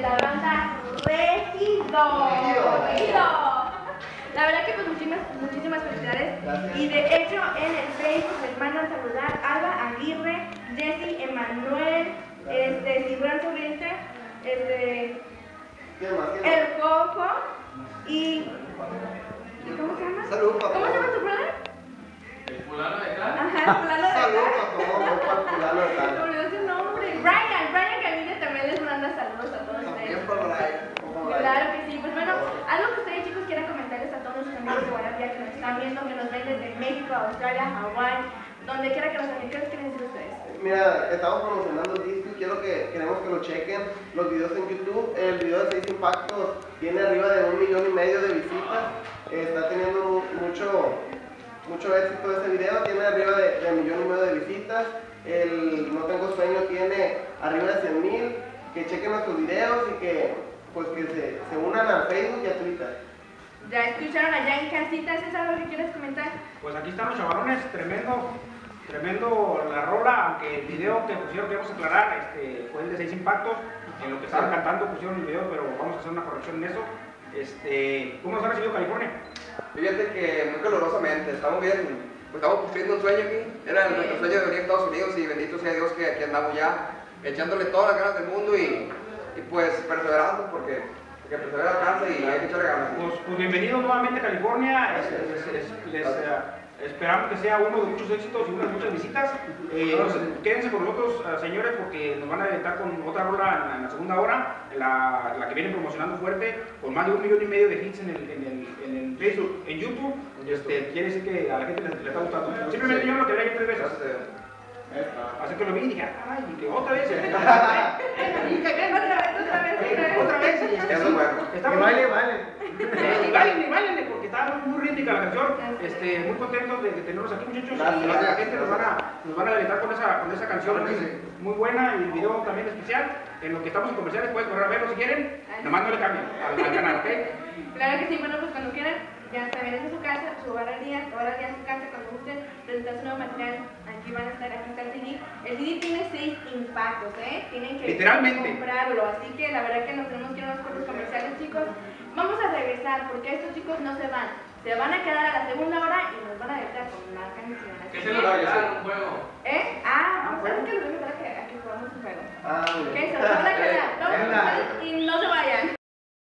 la banda Regido. Regido. La verdad que pues muchísimas, muchísimas felicidades. Gracias. Y de hecho en el Facebook les mandan saludar Alba Aguirre, Jessy Emanuel, este, Cibrán Torriente, este, ¿Qué más? ¿Qué más? El Coco y... ¿y ¿Cómo se llama? Salud para ¿Cómo se llama todos. tu brother? El fulano de acá. Ajá, fulano de Salud acá. para todos, no para el fulano de tal. Olvidó su nombre. Brian, Brian Camille también les manda saludos a todos También ustedes. para Brian. como Brian. Claro que sí. Pues bueno, algo que ustedes chicos quieran comentarles a todos nuestros amigos de Guardia que nos están viendo, que nos ven desde México, Australia, Hawái, donde quiera que nos ven, ¿qué decir ustedes? Mira, estamos promocionando el disco y quiero que, queremos que lo chequen. Los videos en YouTube, el video de 6 impactos tiene arriba de un millón y medio de visitas. Está teniendo mu- mucho, mucho éxito ese video, tiene arriba de, de un millón y medio de visitas. El No Tengo Sueño tiene arriba de 100 mil. Que chequen nuestros videos y que, pues, que se, se unan a Facebook y a Twitter. Ya escucharon allá en casita, ¿es algo que quieres comentar? Pues aquí están los chavarones, tremendo, tremendo la rola, aunque el video que pusieron, queremos aclarar, este, fue el de seis impactos, en lo que estaban cantando pusieron el video, pero vamos a hacer una corrección en eso. Este, ¿Cómo nos ha recibido California? Fíjate que muy calurosamente, estamos bien, pues estamos cumpliendo un sueño aquí. Era nuestro sueño de venir a Estados Unidos y bendito sea Dios que aquí andamos ya, echándole todas las ganas del mundo y, y pues perseverando porque, porque alcanza y hay que echarle ganas. Pues, pues bienvenidos nuevamente a California, es- es- es- les, eh, esperamos que sea uno de muchos éxitos y unas muchas visitas. Eh, no se- quédense con nosotros, eh, señores, porque nos van a deleitar con otra rola en, en la segunda hora, la, la que viene promocionando fuerte, con más de un millón y medio de hits en el, en el, en el Facebook, en YouTube. Este, quiere decir que a la gente le, está gustando. Simplemente yo lo que veía tres veces. Así que lo vi y dije, ay, que Otra vez, otra vez, otra vez. otra vez, y Eso es muy- baile, baile. y bailen, y bailen, porque está muy, muy rítmica la canción. Este, muy contentos de, de tenerlos aquí, muchachos. Gracias. Y la gente nos van a, nos van a deleitar con esa, con esa canción que es muy buena y el video también especial. En lo que estamos en comerciales, pueden correr a verlo si quieren. Nomás no le cambien al, al canal, ¿ok? Claro que sí, bueno, pues cuando quieran, ya saben, es su casa, su hogar al día, hogar al día en su casa, cuando gusten presentar su nuevo material, aquí van a estar, aquí está el CD. El CD tiene seis impactos, ¿eh? Tienen que Literalmente. comprarlo, así que la verdad que nos tenemos que ir a unos cortos comerciales, chicos. Vamos a regresar, porque estos chicos no se van, se van a quedar a la segunda hora y nos van a dejar con una canción. Que, se lo regalaron un juego. ¿Eh? Ah, vamos a ver que los voy a a que, a que jugamos un juego. Ah, muy